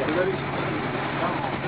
Tamam.